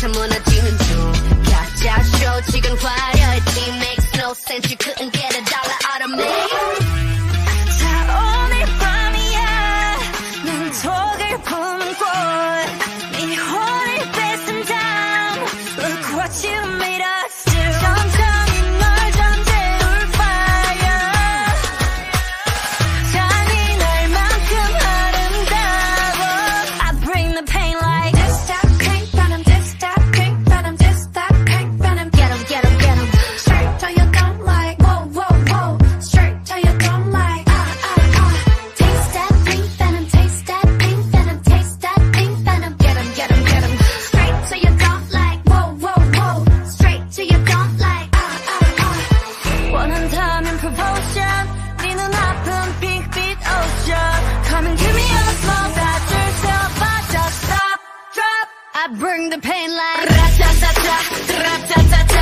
Come on the pain like ra-ta-ta-ta, ra-ta-ta-ta.